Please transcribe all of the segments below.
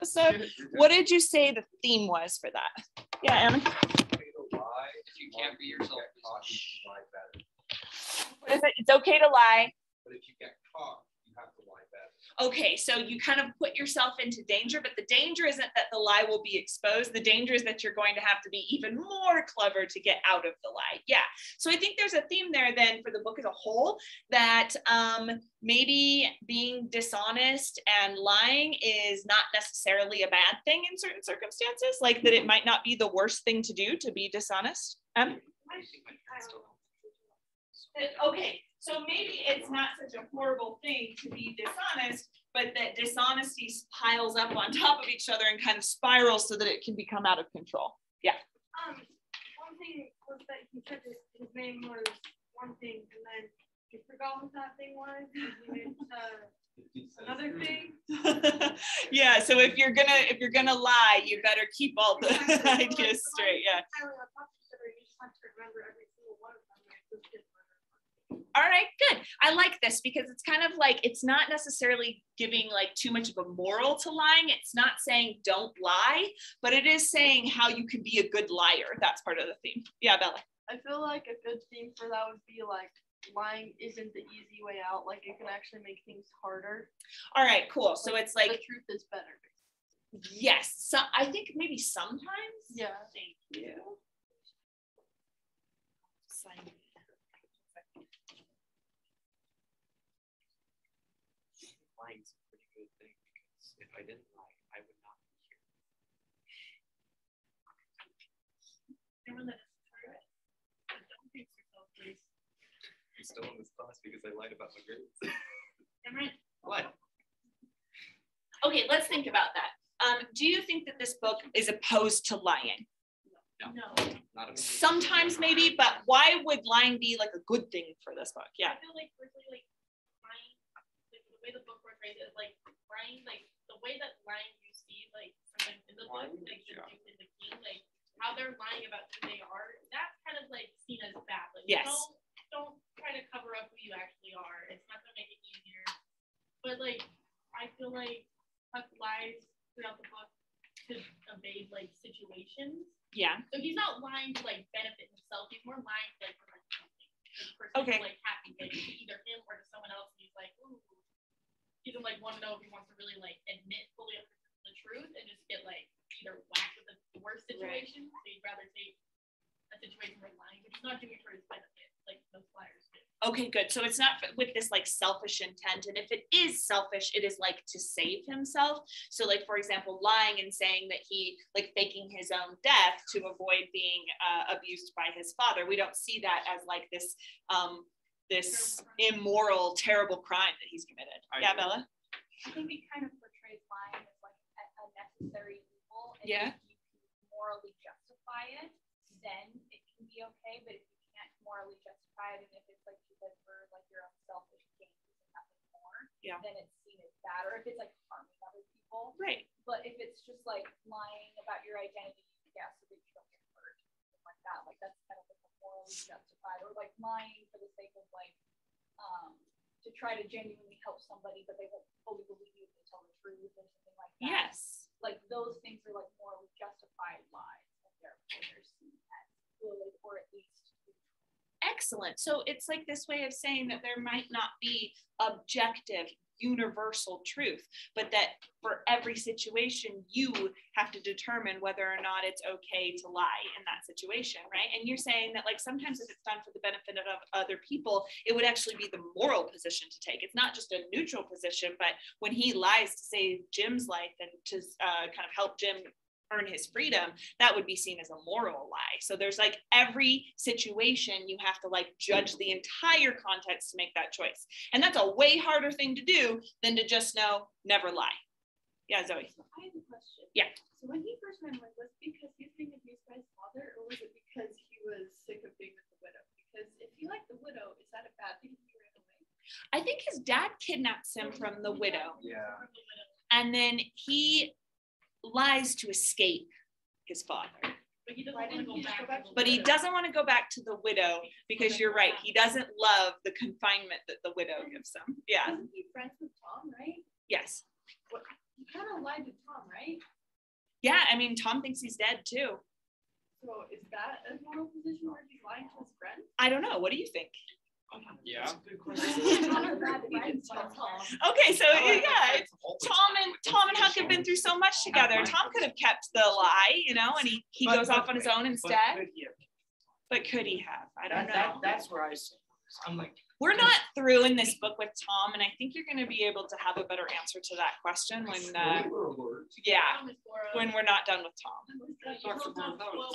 episode. What did you say the theme was for that? Yeah, Anna. If you can't be yourself, What is it? It's okay to lie. But if you get caught, you have to lie better. Okay, so you kind of put yourself into danger, but the danger isn't that the lie will be exposed. The danger is that you're going to have to be even more clever to get out of the lie. Yeah. So I think there's a theme there then for the book as a whole that um, maybe being dishonest and lying is not necessarily a bad thing in certain circumstances, like that it might not be the worst thing to do to be dishonest. Um, okay, so maybe it's not such a horrible thing to be dishonest, but that dishonesty piles up on top of each other and kind of spirals so that it can become out of control. Yeah. Um, one thing was that he said his, his name was one thing, and then he forgot what that thing was. went to another thing. yeah. So if you're gonna if you're gonna lie, you better keep all the ideas straight. Yeah. All right, good. I like this because it's kind of like it's not necessarily giving like too much of a moral to lying. It's not saying don't lie, but it is saying how you can be a good liar. That's part of the theme. Yeah, Bella. I feel like a good theme for that would be like lying isn't the easy way out. Like it can actually make things harder. All right, cool. So it's like the truth is better. yes. So I think maybe sometimes. Yeah. Thank you. Sign. Lying's a pretty good thing because if I didn't lie, I would not be here. I'm still in this class because I lied about my grades. What? Okay, let's think about that. Um, do you think that this book is opposed to lying? No. No. Not a Sometimes maybe, but why would lying be like a good thing for this book? Yeah. I feel like personally, like lying, like the way the book portrays it, like lying, like the way that lying you see, like sometimes in the book, like the yeah. Duke and the king, like how they're lying about who they are, that's kind of like seen as bad. Like Yes. don't don't try to cover up who you actually are. It's not gonna make it easier. But like I feel like Huck lies throughout the book to evade like situations. Yeah. So he's not lying to like benefit himself. He's more lying to like prevent something. So person Okay. is, like happy that it's either him or to someone else. And he's like, ooh. Doesn't like want to know if he wants to really like admit fully up the truth and just get like either whacked with the worst situation. So he'd rather take a situation where lying, but he's not doing it for his benefit, like most liars do. Okay, good. So it's not with this like selfish intent. And if it is selfish, it is like to save himself. So, like, for example, lying and saying that he like faking his own death to avoid being uh, abused by his father. We don't see that as like this um this immoral, terrible crime that he's committed. I yeah, agree. Bella? I think it kind of portrays lying as like a, a necessary evil. And Yeah. if you can morally justify it, then it can be okay. But if you can't morally justify it, and if it's like you said for like your own selfish gains and nothing more, Yeah. then it's seen as bad. Or if it's like harming other people. Right. But if it's just like lying about your identity, yeah, so that you don't get something like that, like that's kind of like a morally justified, or like lying for the sake of like, um, to try to genuinely help somebody, but they won't fully believe you if they tell the truth or something like that. Yes. Like those things are like morally justified lies, and therefore they're seen as good or at least Excellent. So it's like this way of saying that there might not be objective, universal truth, but that for every situation, you have to determine whether or not it's okay to lie in that situation, right? And you're saying that, like, sometimes if it's done for the benefit of other people, it would actually be the moral position to take. It's not just a neutral position, but when he lies to save Jim's life and to uh, kind of help Jim earn his freedom, that would be seen as a moral lie. So there's like every situation you have to like judge the entire context to make that choice. And that's a way harder thing to do than to just know never lie. Yeah, Zoe. So I have a question. Yeah. So when he first met, like, was because he was being abused by his father, or was it because he was sick of being with the widow? Because if he liked the widow, is that a bad thing if he ran away? I think his dad kidnaps him from the widow. Yeah. And then he lies to escape his father. But he doesn't want to go back. to the But he widow. doesn't want to go back to the widow because you're right. He doesn't love the confinement that the widow gives him. Yeah. Wasn't he friends with Tom, right? Yes. He kind of lied to Tom, right? Yeah, I mean, Tom thinks he's dead too. So is that a moral position where he's lying to his friend? I don't know. What do you think? Yeah. Connor bad friends, but Tom. Okay, so yeah, Tom and Tom and Huck have been through so much together. Tom could have kept the lie, you know, and he, he goes off on his own instead. could he have? But could he have? I don't That, that, know. that's where I say, I'm like, We're not through in this book with Tom, and I think you're going to be able to have a better answer to that question when, uh, yeah, when we're not done with Tom.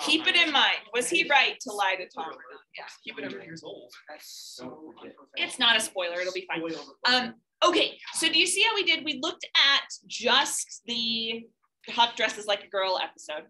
Keep it in mind. Was he right to lie to Tom? or not? Yeah, keep it in mind. years old. that's so. It's not a spoiler. It'll be fine. Um, okay, so do you see how we did? We looked at just the Huck dresses like a girl episode.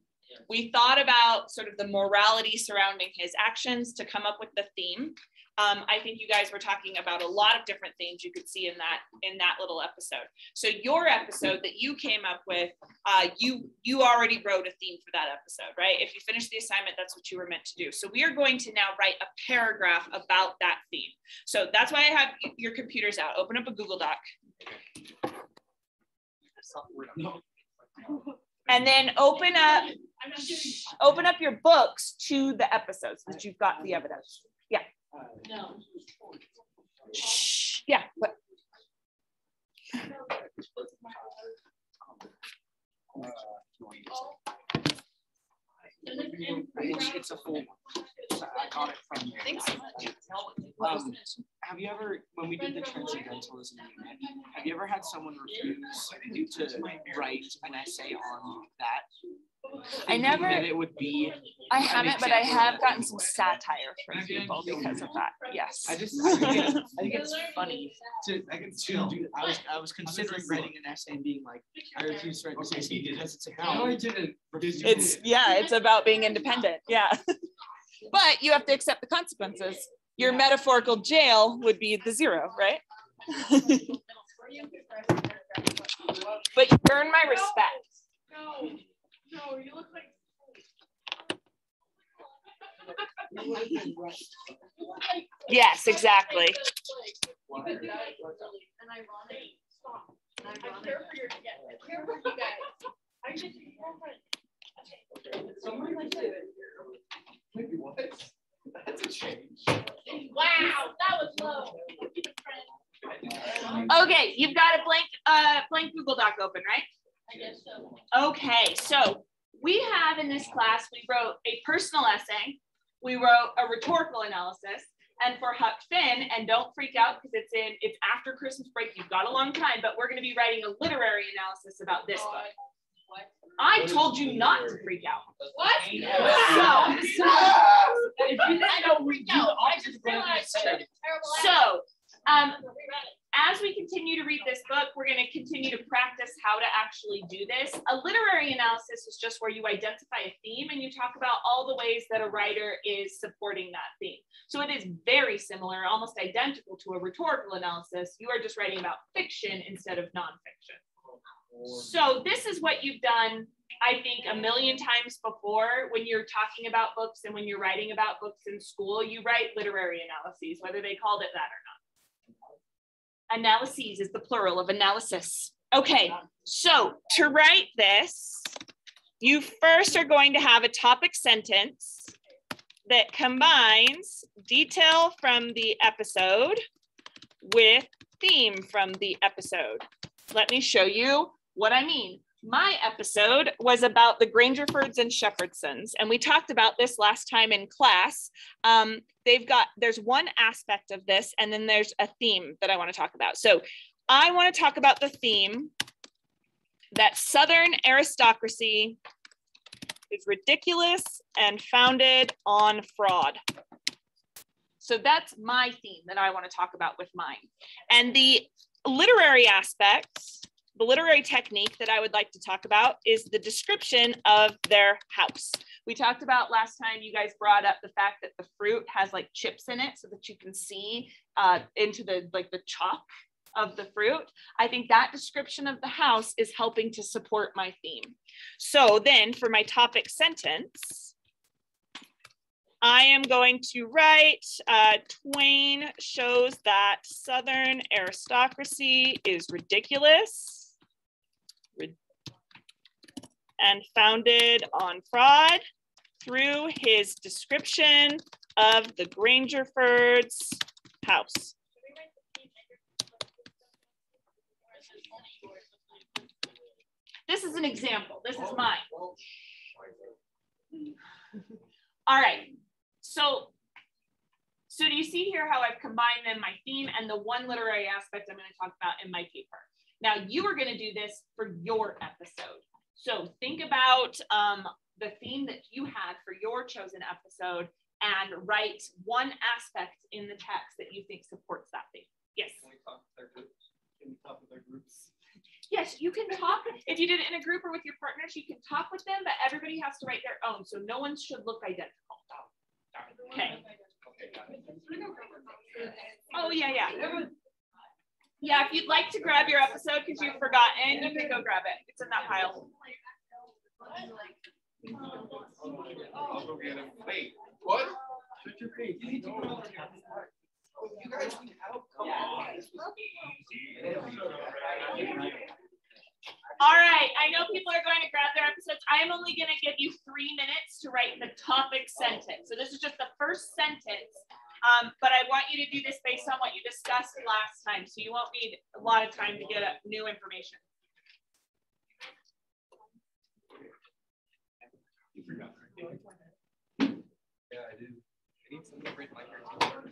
We thought about sort of the morality surrounding his actions to come up with the theme. Um, I think you guys were talking about a lot of different things you could see in that in that little episode. So your episode that you came up with, uh, you you already wrote a theme for that episode, right? If you finish the assignment, that's what you were meant to do. So we are going to now write a paragraph about that theme. So that's why I have your computers out. Open up a Google Doc. And then open up, open up your books to the episodes that you've got the evidence. No. Shh, Yeah, but It's, it's a full, I got it from. Thanks so Um, have you ever, when we did the transcendentalism unit, have you ever had someone refuse to write an essay on that? I never- That it would be, I haven't, but I have gotten some satire from people because of that. Yes. I just, I think it's, I think it's funny to, I can to do, I was, I was considering writing an essay and being like, I refuse to write this essay because it's a. No, I didn't. It's, yeah, it's about being independent. Yeah. But you have to accept the consequences. Your metaphorical jail would be the zero, right? But you earn my respect. No, no, you look like. Yes, exactly. And ironic. Stop. And I'm ironic. here for your, yeah, I'm here for you guys. I just, girlfriend. That's a change. Wow, that was low. Okay, you've got a blank, uh, blank Google Doc open, right? I guess so. Okay, so we have in this class, we wrote a personal essay, we wrote a rhetorical analysis, and for Huck Finn, and don't freak out because it's in, it's after Christmas break, you've got a long time, but we're gonna be writing a literary analysis about this book. What? I told you not to freak out. What? So, If you I don't freak out. I just realized I did a terrible. so, um, accent. Reread it. as we continue to read this book, we're going to continue to practice how to actually do this. A literary analysis is just where you identify a theme and you talk about all the ways that a writer is supporting that theme. So it is very similar, almost identical to a rhetorical analysis. You are just writing about fiction instead of nonfiction. So this is what you've done, I think, a million times before when you're talking about books and when you're writing about books in school. You write literary analyses, whether they called it that or not. Analyses is the plural of analysis. Okay, so to write this, you first are going to have a topic sentence that combines detail from the episode with theme from the episode. Let me show you what I mean. My episode was about the Grangerfords and Shepherdsons, and we talked about this last time in class. Um, they've got, there's one aspect of this, and then there's a theme that I want to talk about. So I want to talk about the theme that Southern aristocracy is ridiculous and founded on fraud. So that's my theme that I want to talk about with mine. And the literary aspects, the literary technique that I would like to talk about is the description of their house. We talked about last time, you guys brought up the fact that the fruit has like chips in it so that you can see uh, into the like the chalk of the fruit. I think that description of the house is helping to support my theme. So then for my topic sentence, I am going to write uh, Twain shows that Southern aristocracy is ridiculous. Ridiculous. And founded on fraud through his description of the Grangerfords house. This is an example. This is mine. All right. So, so do you see here how I've combined then my theme and the one literary aspect I'm going to talk about in my paper? Now you are going to do this for your episode. So think about um, the theme that you had for your chosen episode and write one aspect in the text that you think supports that theme. Yes. Can we talk with our groups? Can we talk with our groups? Yes, you can talk. If you did it in a group or with your partners, you can talk with them, but everybody has to write their own. So no one should look identical. Okay. Oh, yeah, yeah. Yeah, if you'd like to grab your episode because you've forgotten, you can go grab it. It's in that pile. Wait, what? You guys. All right, I know people are going to grab their episodes. I am only going to give you three minutes to write the topic sentence. So this is just the first sentence, um, but I want you to do this based on what you discussed last time. So you won't need a lot of time to get new information. You forgot. Yeah, I do. I need someone to read my cartoon.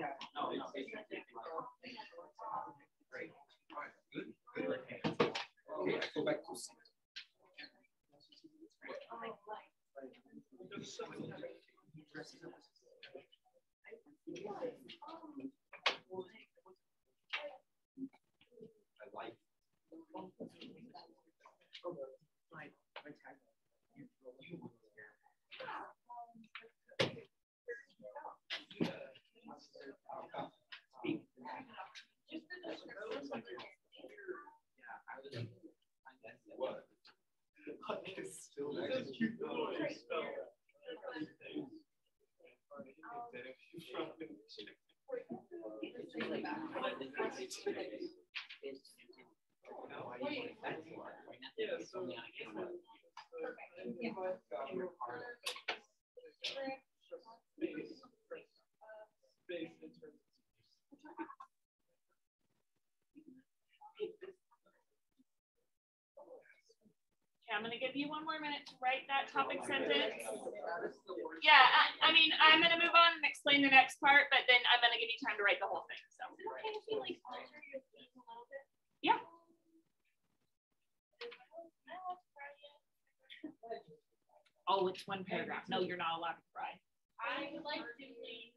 Yeah, no, no. Great. All right, good, good. Okay, I go back to. I like. What? It's still Okay, I'm gonna give you one more minute to write that topic sentence. Yeah, I, I mean, I'm gonna move on and explain the next part, but then I'm gonna give you time to write the whole thing, so. Yeah. Oh, it's one paragraph. No, you're not allowed to cry. I would like to please.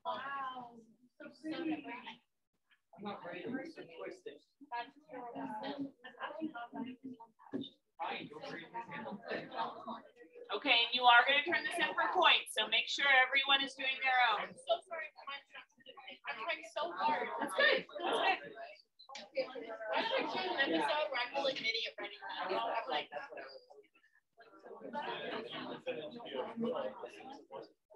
Wow. So pretty. I'm not ready. It's a choice. That's horrible. Fine, go for it. Okay, and you are gonna turn this in for points, so make sure everyone is doing their own. I'm so sorry I'm trying so hard. That's good. That's good. Why don't I choose an episode where I'm like idiot writing that? I'm like,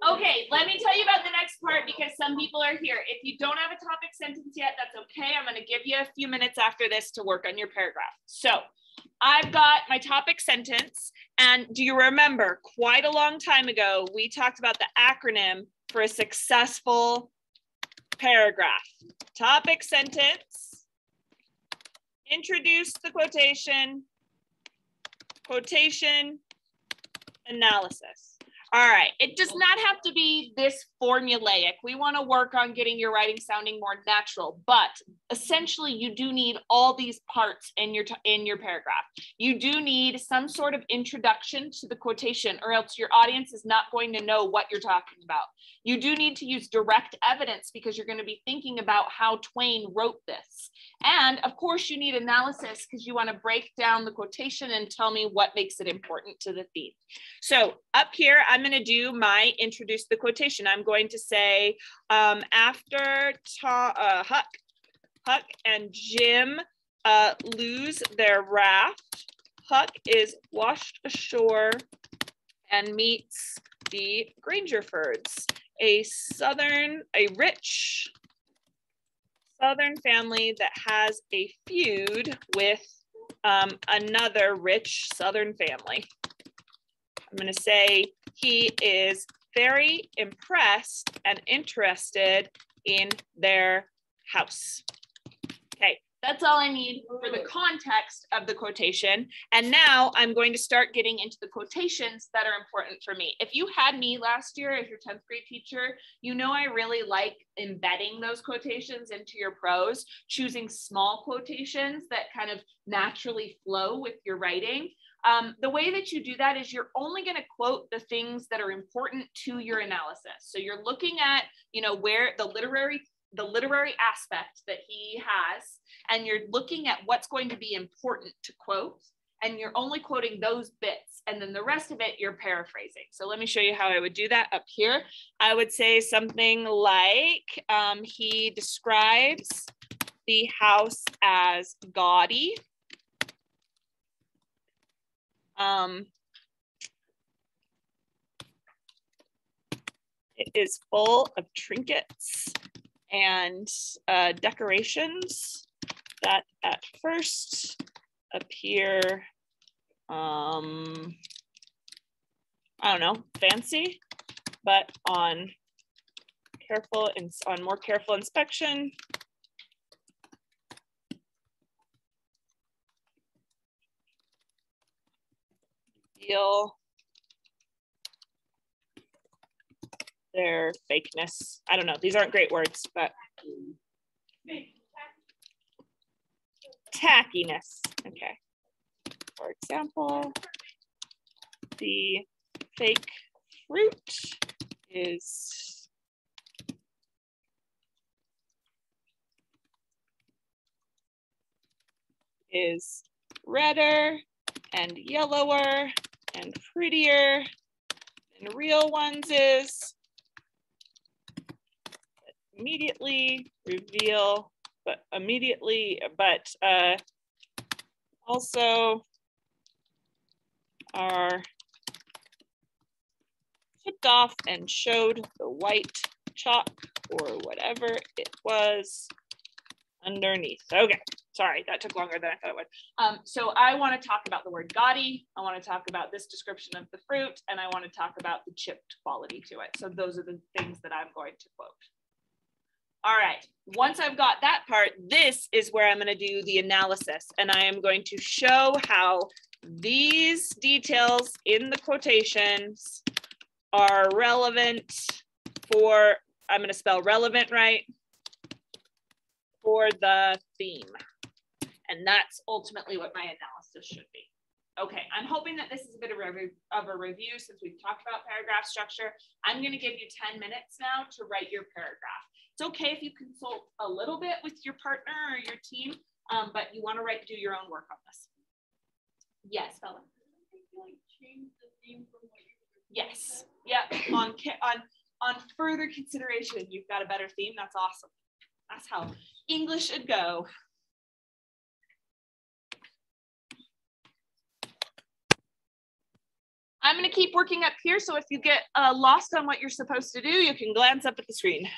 Okay, let me tell you about the next part because some people are here. If you don't have a topic sentence yet, that's okay. I'm going to give you a few minutes after this to work on your paragraph. So I've got my topic sentence. And do you remember quite a long time ago, we talked about the acronym for a successful paragraph? Topic sentence, introduce the quotation, quotation, analysis. All right. It does not have to be this formulaic. We want to work on getting your writing sounding more natural, but essentially you do need all these parts in your in your paragraph. You do need some sort of introduction to the quotation or else your audience is not going to know what you're talking about. You do need to use direct evidence because you're going to be thinking about how Twain wrote this. And of course you need analysis because you want to break down the quotation and tell me what makes it important to the theme. So up here, I'm going to do my introduce the quotation. I'm going to say, um, after Ta uh, Huck, Huck and Jim uh, lose their raft, Huck is washed ashore and meets the Grangerfords, a southern, a rich southern family that has a feud with um, another rich southern family. I'm going to say he is very impressed and interested in their house. Okay, that's all I need for the context of the quotation. And now I'm going to start getting into the quotations that are important for me. If you had me last year as your 10th grade teacher, you know I really like embedding those quotations into your prose, choosing small quotations that kind of naturally flow with your writing. Um, the way that you do that is you're only going to quote the things that are important to your analysis. So you're looking at, you know, where the literary the literary aspect that he has, and you're looking at what's going to be important to quote, and you're only quoting those bits, and then the rest of it you're paraphrasing. So let me show you how I would do that up here. I would say something like um, he describes the house as gaudy um, it is full of trinkets and uh, decorations that at first appear, um, I don't know, fancy, but on careful and on more careful inspection, feel their fakeness. I don't know. These aren't great words, but tackiness. Okay. For example, the fake fruit is is redder and yellower and prettier than real ones is. Immediately reveal, but immediately, but uh, also are tipped off and showed the white chalk or whatever it was underneath. Okay, sorry, that took longer than I thought it would. Um, so I want to talk about the word gaudy. I want to talk about this description of the fruit, and I want to talk about the chipped quality to it. So those are the things that I'm going to quote. All right, once I've got that part, this is where I'm going to do the analysis, and I am going to show how these details in the quotations are relevant for, I'm going to spell relevant right, for the theme. And that's ultimately what my analysis should be. Okay, I'm hoping that this is a bit of a, of a review since we've talked about paragraph structure. I'm going to give you 10 minutes now to write your paragraph. It's okay if you consult a little bit with your partner or your team, um, but you want to write, do your own work on this. Yes, Bella. Yes. Yep. On on on further consideration, you've got a better theme. That's awesome. That's how English should go. I'm going to keep working up here. So if you get uh, lost on what you're supposed to do, you can glance up at the screen.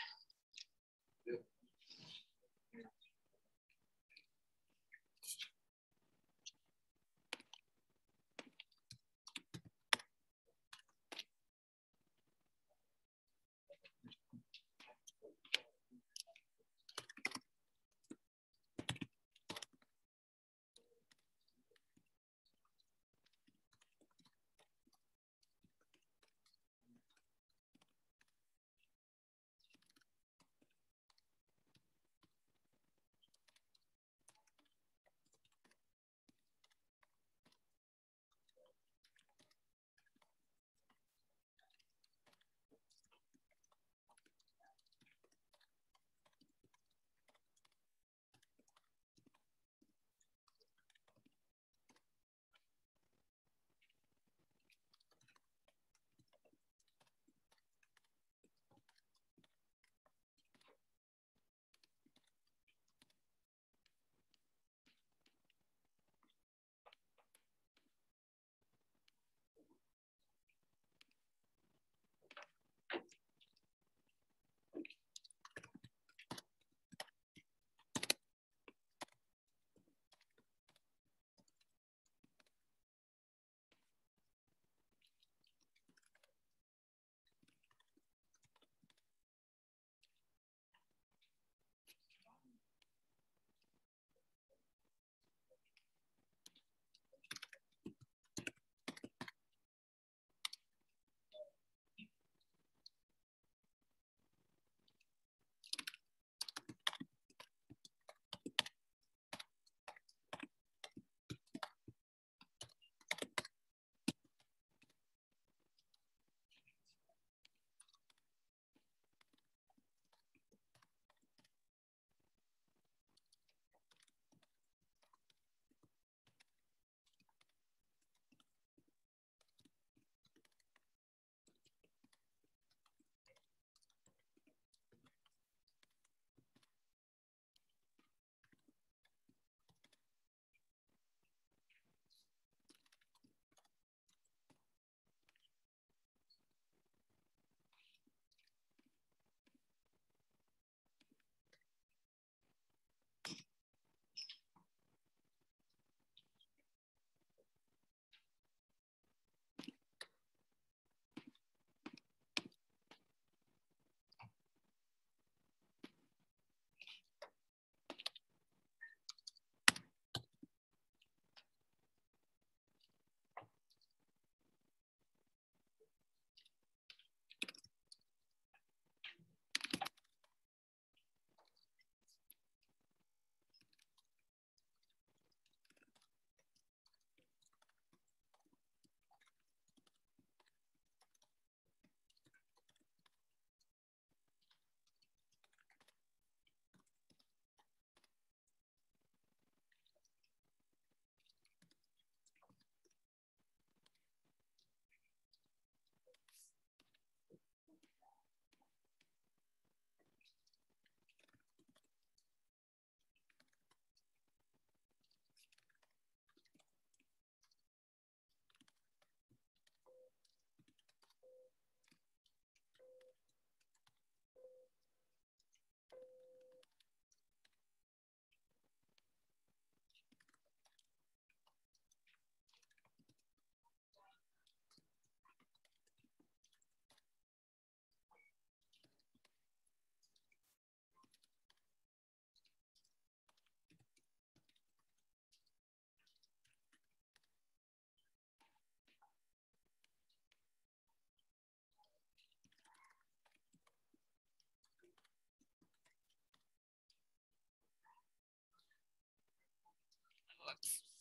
You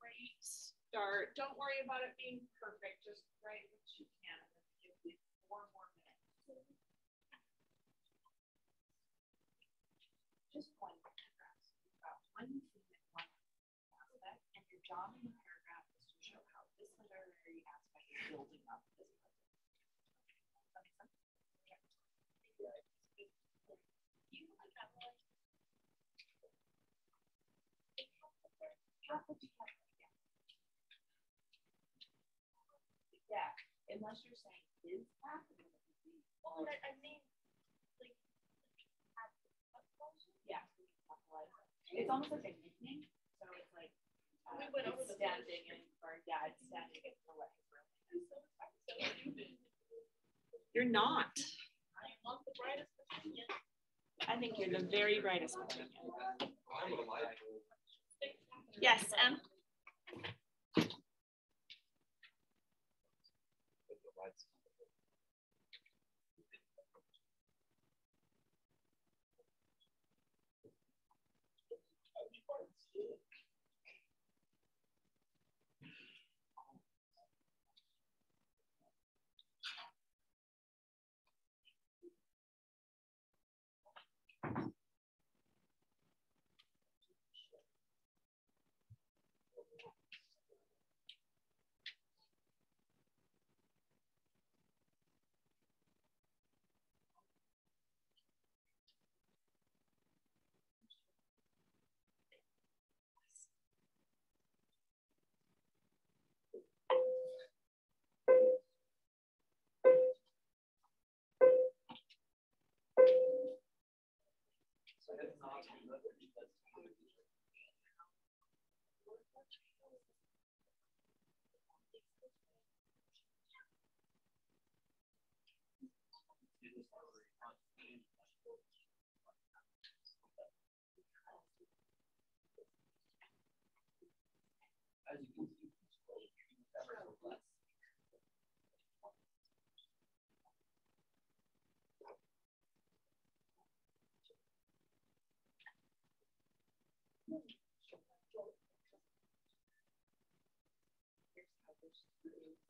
great start. Don't worry about it being perfect. Just write what you can. and then give me Four more minutes. Just one paragraph. You've got one thing and one aspect, and your job in the paragraph is to show how this literary aspect is building up this puzzle. Does that make sense? You like that one? Half of the time, yeah. Yeah, unless you're saying is happening. Well, I, I mean, like, at what closure? Yeah. we can capitalize it. It's almost like a nickname, so it's like. uh, We went over the Standing in, or yeah, it's standing in for what his room is. So stupid. You're not. I am not the brightest opinion. I think you're the very brightest opinion. I'm alive. Yes, Em? As you Here's how this is.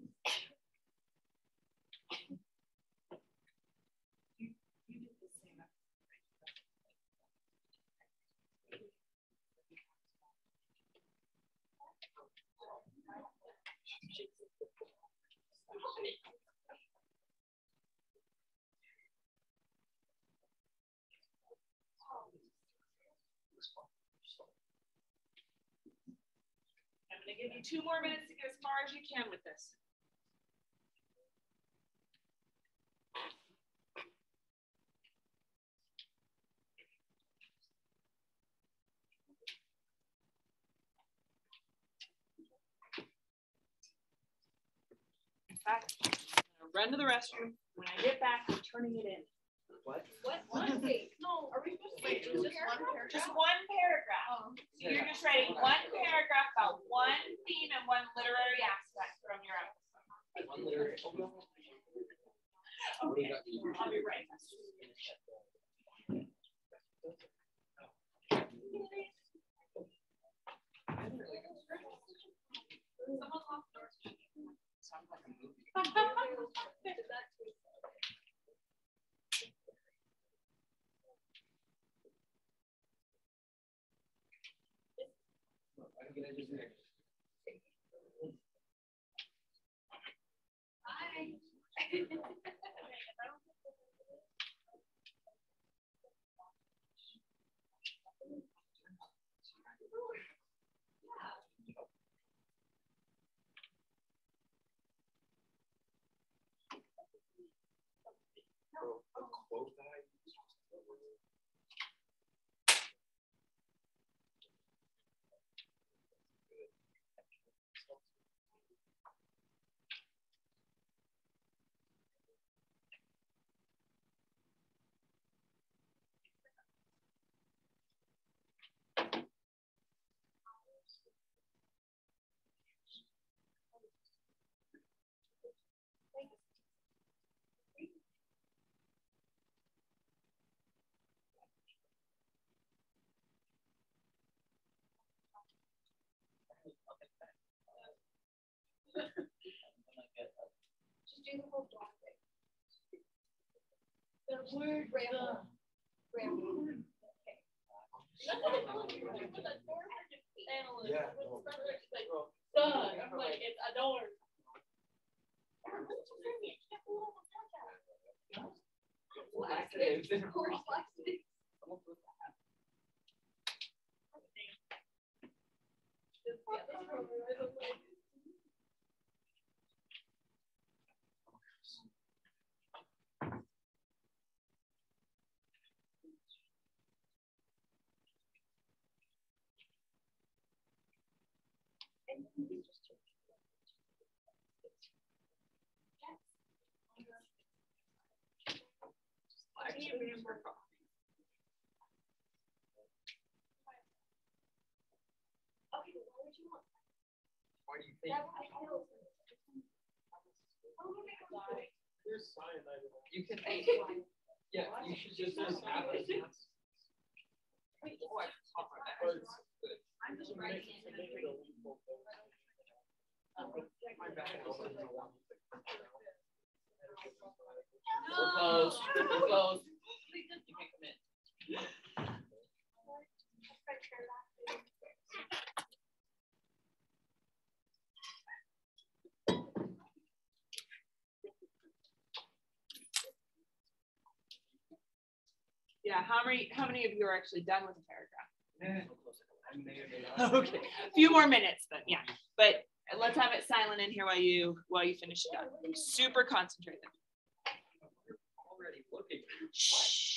Gonna give you two more minutes to get as far as you can with this. In fact, I'm gonna run to the restroom. When I get back, I'm turning it in. What? What, what, wait, no, are we supposed to Wait, wait it two just one paragraph? Just one paragraph. Oh. So you're just writing one paragraph about one theme and one literary aspect from your episode. One literary. Okay, I'll be right back. A Hi. Just do the whole dog thing. The word ramble. Ramble. Okay. Yeah, no. I'm like, it's adore. Laxatives, of course, laxatives. Yeah, that's probably right, I'm like- I remember. Okay, what would you want? Why do you think? Oh, in You can, yeah, you should just have it. Wait, I'm just writing it in a My. We're we're. You can commit. Yeah, how many, how many of you are actually done with a paragraph? I may or may not. Okay, a few more minutes, but yeah, but let's have it silent in here while you, while you finish it up. Super concentrated. Shh.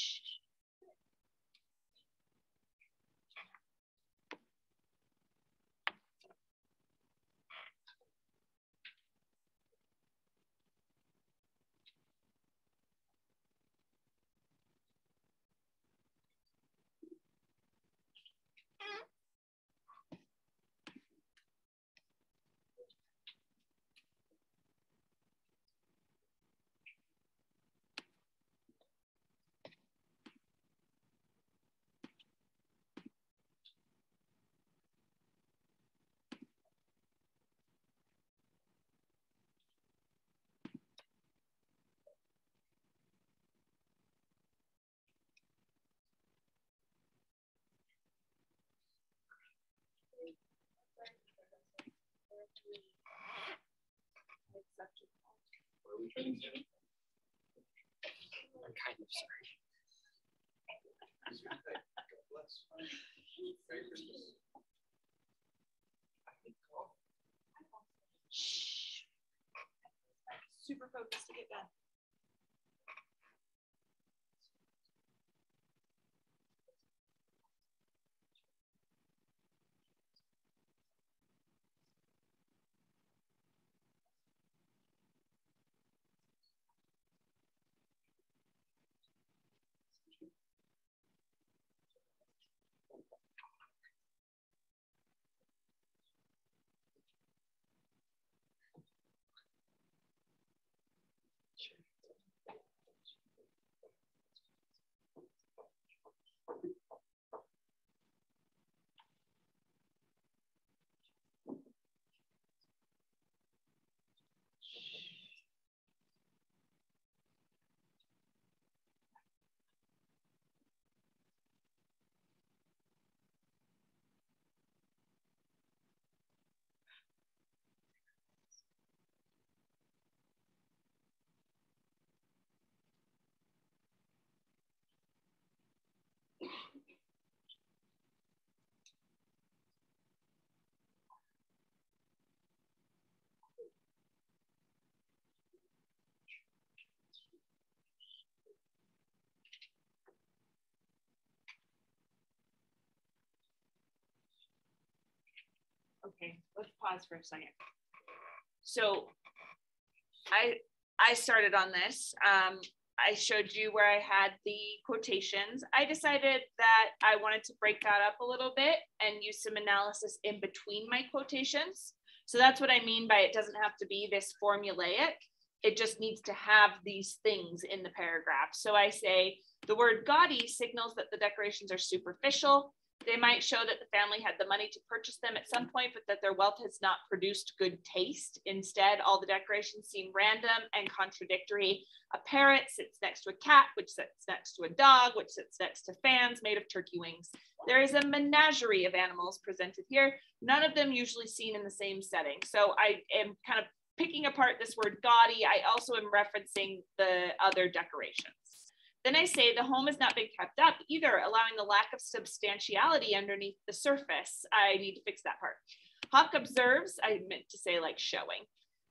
I'm kind of sorry. Super focused to get done. Okay, let's pause for a second. So I I started on this. Um, I showed you where I had the quotations. I decided that I wanted to break that up a little bit and use some analysis in between my quotations. So that's what I mean by it doesn't have to be this formulaic. It just needs to have these things in the paragraph. So I say the word gaudy signals that the decorations are superficial. They might show that the family had the money to purchase them at some point, but that their wealth has not produced good taste. Instead, all the decorations seem random and contradictory. A parrot sits next to a cat, which sits next to a dog, which sits next to fans made of turkey wings. There is a menagerie of animals presented here, none of them usually seen in the same setting. So I am kind of picking apart this word gaudy. I also am referencing the other decorations. Then I say the home has not been kept up either, allowing the lack of substantiality underneath the surface. I need to fix that part. Huck observes, I meant to say like showing.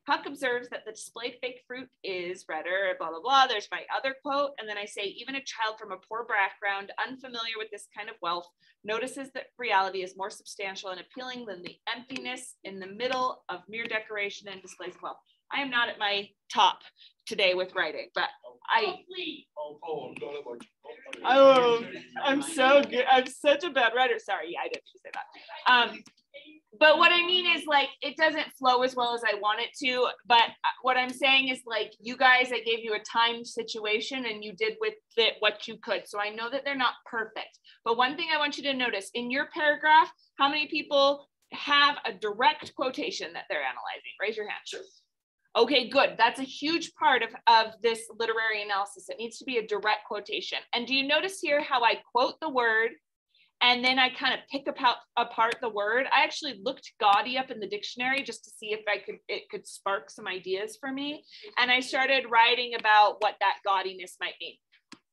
Huck observes that the displayed fake fruit is redder, blah, blah, blah. There's my other quote. And then I say, even a child from a poor background, unfamiliar with this kind of wealth, notices that reality is more substantial and appealing than the emptiness in the middle of mere decoration and displays of wealth. I am not at my top today with writing, but I Oh, oh, I'm. Oh, I'm so good. I'm such a bad writer. Sorry, yeah, I didn't say that. Um, but what I mean is like it doesn't flow as well as I want it to. But uh, what I'm saying is like you guys, I gave you a timed situation and you did with it what you could. So I know that they're not perfect. But one thing I want you to notice in your paragraph, how many people have a direct quotation that they're analyzing? Raise your hand. Okay, good. That's a huge part of, of this literary analysis. It needs to be a direct quotation. And do you notice here how I quote the word and then I kind of pick apart, apart the word? I actually looked gaudy up in the dictionary just to see if I could it could spark some ideas for me. And I started writing about what that gaudiness might mean.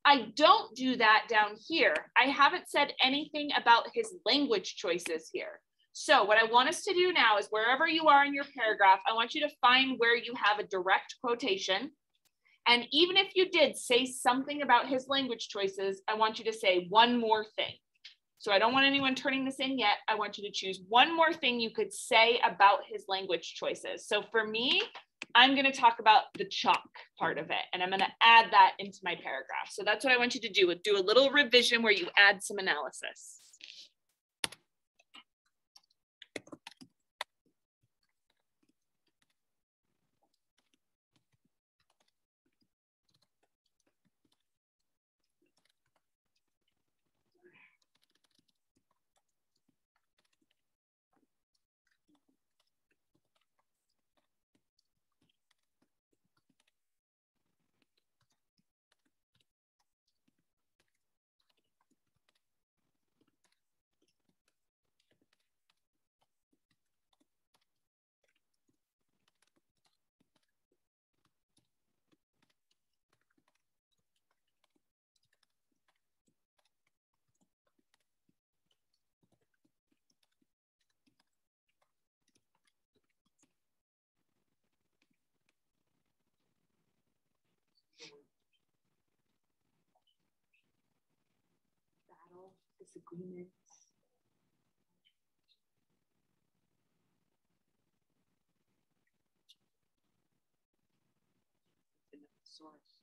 I don't do that down here. I haven't said anything about his language choices here. So what I want us to do now is wherever you are in your paragraph, I want you to find where you have a direct quotation. And even if you did say something about his language choices, I want you to say one more thing. So I don't want anyone turning this in yet. I want you to choose one more thing you could say about his language choices. So for me, I'm going to talk about the chalk part of it, and I'm going to add that into my paragraph. So that's what I want you to do. Do a little revision where you add some analysis. Disagreements. Source.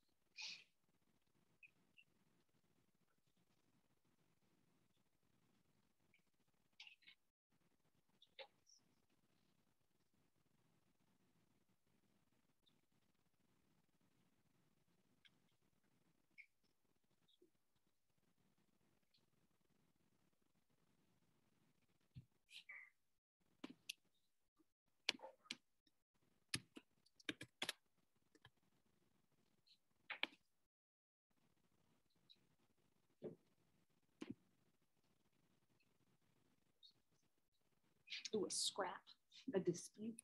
Ooh, a scrap, a dispute.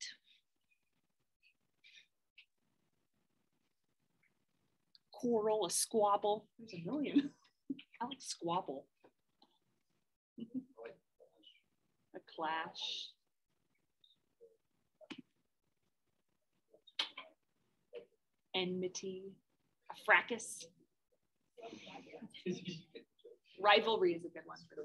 Quarrel, a squabble. There's a million. I like squabble. A clash. Enmity, a fracas. Rivalry is a good one for the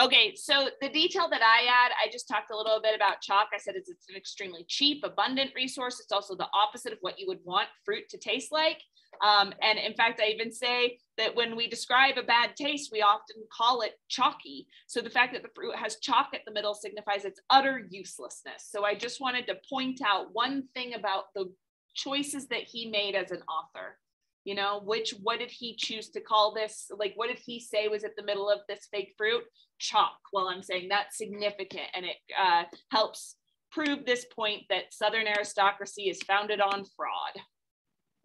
Okay, so the detail that I add, I just talked a little bit about chalk. I said it's, it's an extremely cheap, abundant resource. It's also the opposite of what you would want fruit to taste like. Um, and in fact, I even say that when we describe a bad taste, we often call it chalky. So the fact that the fruit has chalk at the middle signifies its utter uselessness. So I just wanted to point out one thing about the choices that he made as an author you know which what did he choose to call this? Like what did he say was at the middle of this fake fruit? Chalk well i'm saying that's significant and it uh, helps prove this point that southern aristocracy is founded on fraud.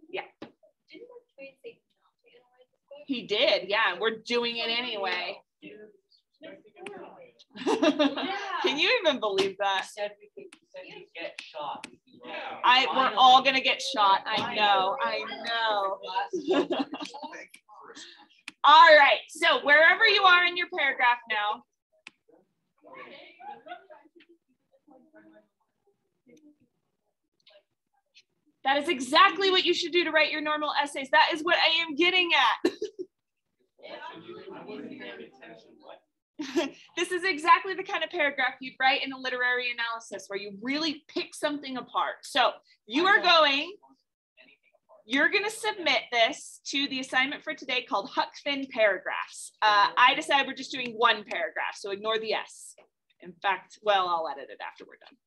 Yeah. He did yeah we're doing it anyway can you even believe that said we could, said you'd get shot. I we're all gonna get shot. I know. I know. all right. So wherever you are in your paragraph now. That is exactly what you should do to write your normal essays. That is what I am getting at. this is exactly the kind of paragraph you'd write in a literary analysis where you really pick something apart. So you are going, you're going to submit this to the assignment for today called Huck Finn paragraphs. Uh, I decided we're just doing one paragraph, so ignore the S. In fact, well, I'll edit it after we're done.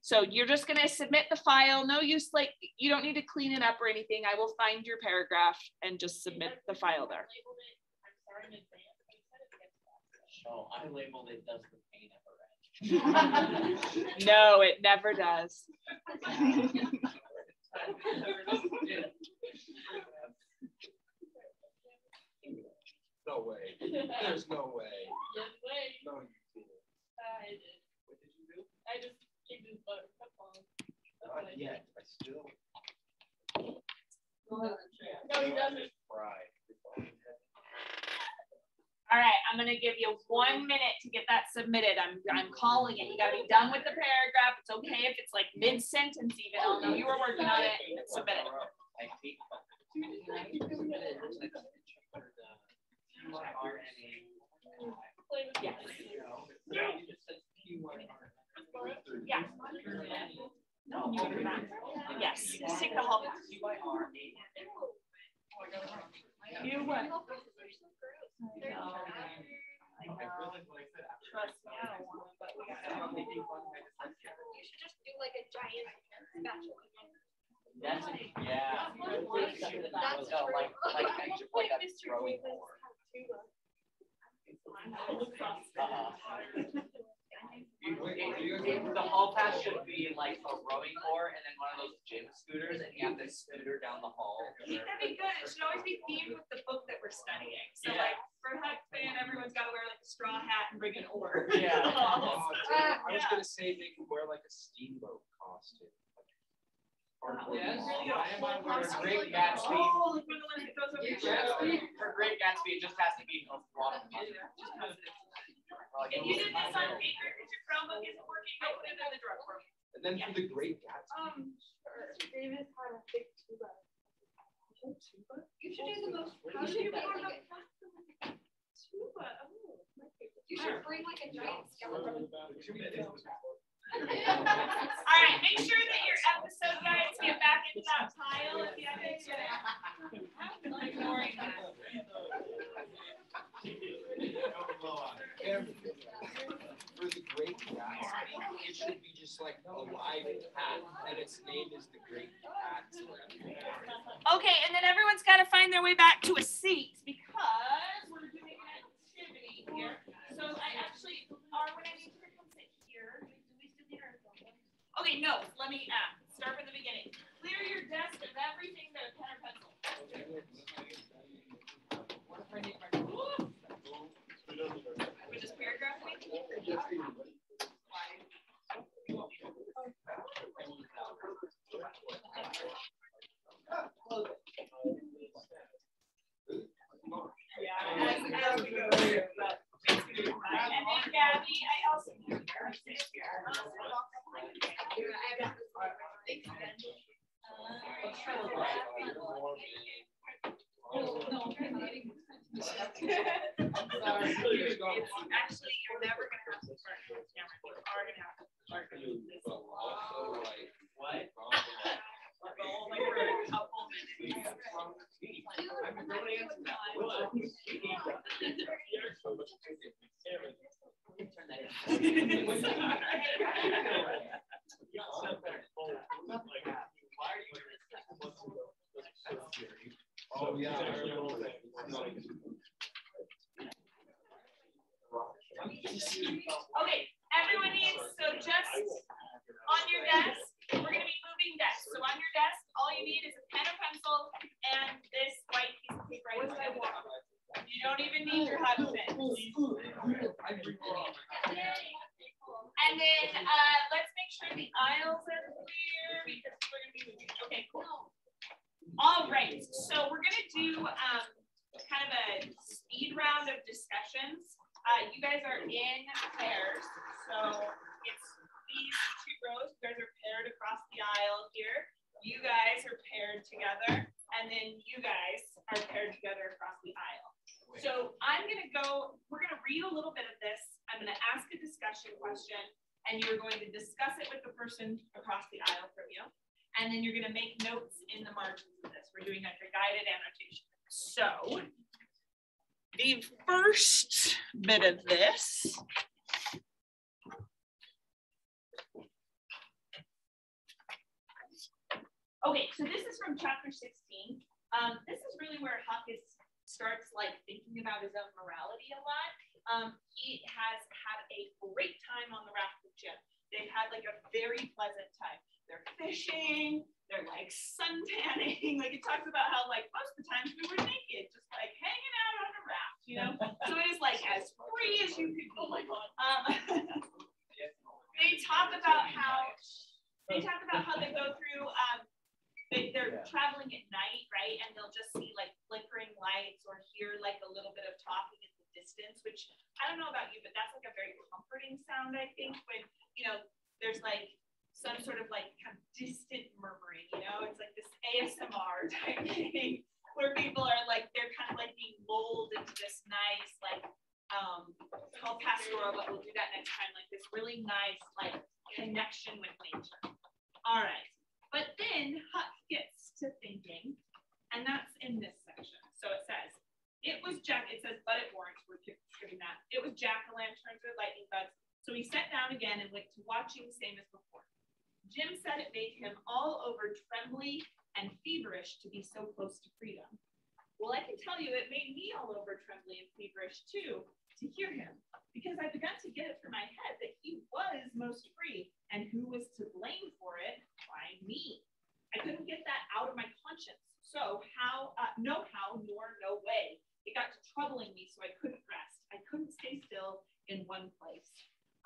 So you're just going to submit the file. No use, like, you don't need to clean it up or anything. I will find your paragraph and just submit the file there. So I labeled it, does the pain ever end? no, it never does. No way. There's no way. Yes, way. No, you didn't. I did. What did you do? I just kicked his butt. That's all. That's I Not did. yet. I still. No, he doesn't. Fry. All right, I'm going gonna give you one minute to get that submitted. I'm, I'm calling it. You gotta be done with the paragraph. It's okay if it's like mid-sentence even. Know you were working on it. Submit it. Yes. Yeah. Yes, whole. You what? Trust me, I don't want but we got. You should just do like a giant spatula. That's, yeah. That's No, like, like, like a Mr. throwing Davis board. The hall pass should be like a rowing board and then one of those gym scooters and you have to scooter down the hall. That'd be good. It should always be themed with the book that we're studying. So Yeah. like for Huck Finn, everyone's gotta wear like a straw hat and bring an oar. Yeah. Oh, oh, I was gonna say they could wear like a steamboat costume. Yes. Really I am on Great Gatsby. Oh, one the ones that goes over your shoulder. For Great Gatsby, it just has to be a lot of money. Like, If you did this on paper, because your Chromebook isn't working, go put it in the drawer for me. And then for the Great Gatsby. Um, Davis had a big tuba. You should do the most. How should you warm up? Tuba, oh, my favorite. You should bring like a giant skeleton. All right, make sure that your episode guides get back into that pile if you have it. I'm ignoring that. For the Great Gatsby, it should be just like a live cat, and its name is the Great Cat. Okay, and then everyone's got to find their way back to a seat because we're doing an activity here. So I actually, are when I need to come sit here. Do we still need our phone? Okay, no, let me uh, start from the beginning. Clear your desk of everything but a pen or pencil. We just paragraph Yeah, as, as we go and then Gabby, I also. need her to sit here. Actually, you're never gonna have to start with camera, you are gonna have to start with this. What? Okay, everyone needs, so just on your desk, we're gonna be moving desks. So on your desk, all you need is a pen or pencil and this white piece of paper. I just want. You don't even need your hot pen. And then, uh, let's make sure the aisles are clear because we're gonna be moving. Okay, cool. All right, so we're gonna do, um, kind of a speed round of discussions. Uh, you guys are in pairs, so it's these two rows. You guys are paired across the aisle here. You guys are paired together, and then you guys are paired together across the aisle. So I'm gonna go, we're gonna read a little bit of this. I'm gonna ask a discussion question, and you're going to discuss it with the person across the aisle from you. And then you're gonna make notes in the margins of this. We're doing like a guided annotation. So the first bit of this. Okay, so this is from chapter 16. Um, this is really where Huck is starts like thinking about his own morality a lot. Um, he has had a great time on the raft with Jim. They've had like a very pleasant time. They're fishing, they're like sun tanning. Like it talks about how like most of the times we were naked, just like hanging out on a raft, you know? so it is like as free as you could be. Oh my god. Um, they talk about how they talk about how they go through um they, they're traveling at night, right? And they'll just see like flickering lights or hear like a little bit of talking in the distance, which I don't know about you, but that's like a very comforting sound, I think, when, you know, there's like some sort of like kind of distant murmuring, you know, it's like this ASMR type thing where people are like, they're kind of like being lulled into this nice, like, um, it's called pastoral, but we'll do that next time, like this really nice, like, connection with nature. All right. But then Huck gets to thinking, and that's in this section. So it says, it was Jack, it says, but it weren't, we're skipping that. It was jack o' lanterns or lightning bugs. So he sat down again and went to watching same as before. Jim said it made him all over trembly and feverish to be so close to freedom. Well, I can tell you it made me all over trembly and feverish too to hear him, because I begun to get it through my head that he was most free, and who was to blame for it? Why me. I couldn't get that out of my conscience. So how, uh, no how, nor no way. It got to troubling me, so I couldn't rest. I couldn't stay still in one place.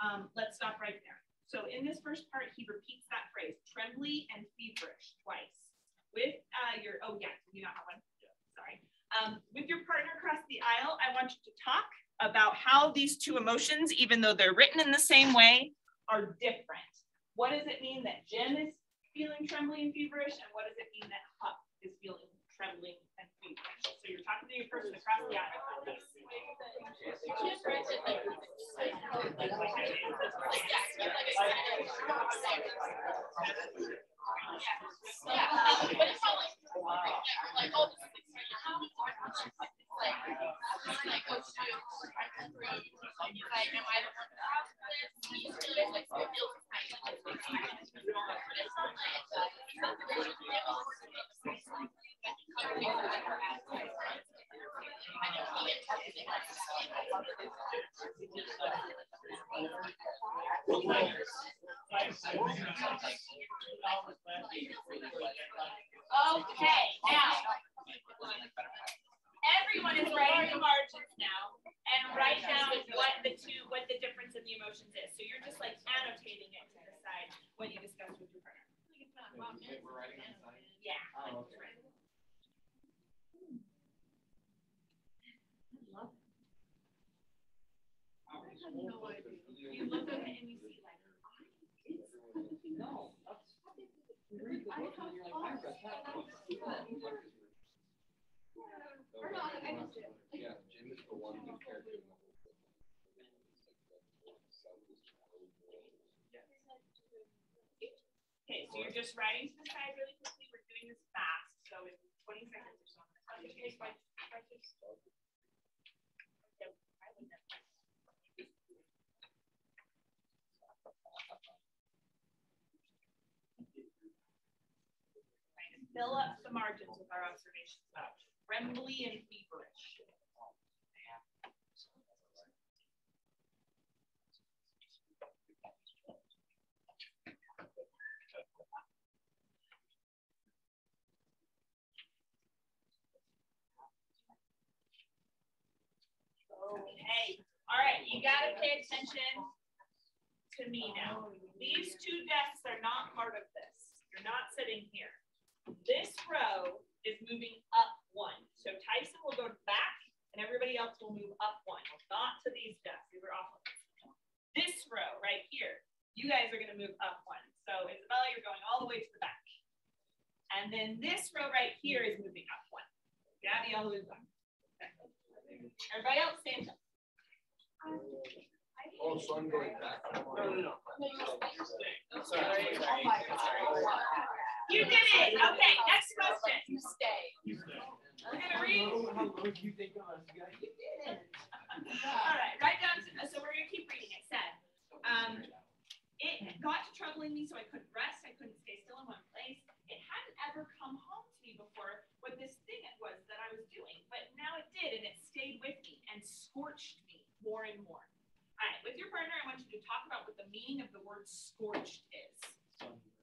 Um, let's stop right there. So in this first part, he repeats that phrase, trembly and feverish, twice. With uh, your, oh yeah, you know how one, sorry. Um, with your partner across the aisle, I want you to talk about how these two emotions, even though they're written in the same way, are different. What does it mean that Jim is feeling trembly and feverish, and what does it mean that Huck is feeling trembling and feverish? So you're talking to your person across the aisle. Okay, now everyone is writing the margins now and write down what the two, what the difference in the emotions is. So you're just like annotating it to decide what you discussed with your partner. We're writing on the side. Yeah. Oh, okay. You look at it and you see like, No, that's. You read the book and you're like, I've got that. Yeah, Jim is the one who character in the whole book. okay, so you're just writing to the side really quickly. We're doing this fast, so in 20 seconds or so. Okay, fine. Fill up the margins with our observations about trembly and feverish. Okay, all right, you gotta pay attention to me now. These two desks are not part of this. You're not sitting here. This row is moving up one. So Tyson will go back and everybody else will move up one, not to these desks. These are off. This row right here, you guys are gonna move up one. So Isabella, you're going all the way to the back. And then this row right here is moving up one. Gabby, all the way to back. Okay. Everybody else stand up. Oh, so I'm going back. No, no, no. Sorry. You did it. Okay, next question. You stay. We're gonna read. How low do you think of us, guys? You did it. All right, write down, so we're gonna keep reading. It said, um, it got to troubling me, so I couldn't rest. I couldn't stay still in one place. It hadn't ever come home to me before what this thing it was that I was doing, but now it did, and it stayed with me and scorched me more and more. All right, with your partner, I want you to talk about what the meaning of the word scorched is.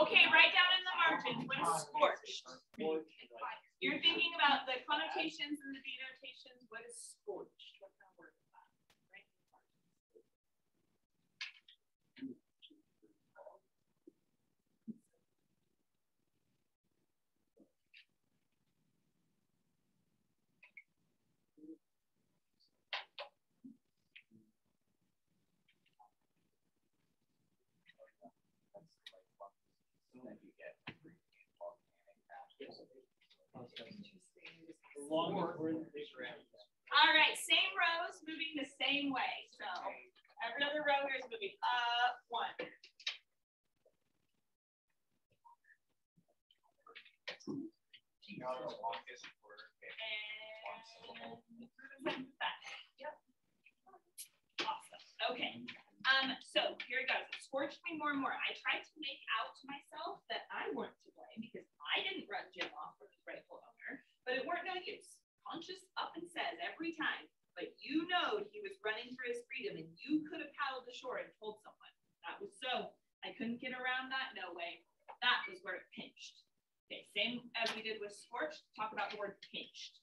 Okay, write down in the margins what is scorched. You're thinking about the connotations and the denotations. What is scorched? All right, same rows, moving the same way. So every other row here is moving up one. And. Awesome. Okay. Um, so here it goes. It scorched me more and more. I tried to make out to myself that I weren't to blame because I didn't run Jim off from his rightful owner, but it weren't no use. Conscious up and says every time, but you know he was running for his freedom and you could have paddled ashore and told someone. That was so. I couldn't get around that. No way. That was where it pinched. Okay, same as we did with scorched. Talk about the word pinched.